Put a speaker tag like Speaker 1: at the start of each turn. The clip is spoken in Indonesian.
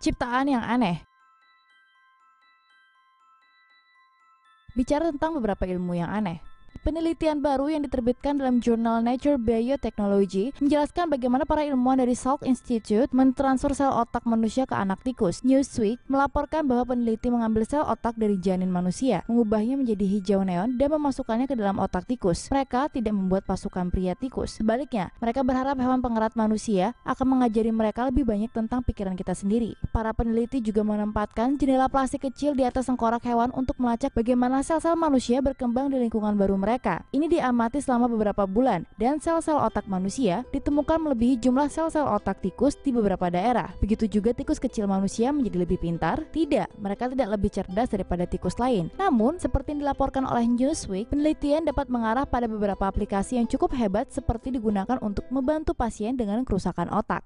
Speaker 1: Ciptaan yang aneh. Bicara tentang beberapa ilmu yang aneh, Penelitian baru yang diterbitkan dalam jurnal Nature Biotechnology menjelaskan bagaimana para ilmuwan dari Salk Institute mentransfer sel otak manusia ke anak tikus. Newsweek melaporkan bahwa peneliti mengambil sel otak dari janin manusia, mengubahnya menjadi hijau neon dan memasukkannya ke dalam otak tikus. Mereka tidak membuat pasukan pria tikus. Sebaliknya, mereka berharap hewan pengerat manusia akan mengajari mereka lebih banyak tentang pikiran kita sendiri. Para peneliti juga menempatkan jendela plastik kecil di atas tengkorak hewan untuk melacak bagaimana sel-sel manusia berkembang di lingkungan baru mereka. Ini diamati selama beberapa bulan dan sel-sel otak manusia ditemukan melebihi jumlah sel-sel otak tikus di beberapa daerah. Begitu juga tikus kecil manusia menjadi lebih pintar? Tidak, mereka tidak lebih cerdas daripada tikus lain. Namun, seperti yang dilaporkan oleh Newsweek, penelitian dapat mengarah pada beberapa aplikasi yang cukup hebat seperti digunakan untuk membantu pasien dengan kerusakan otak.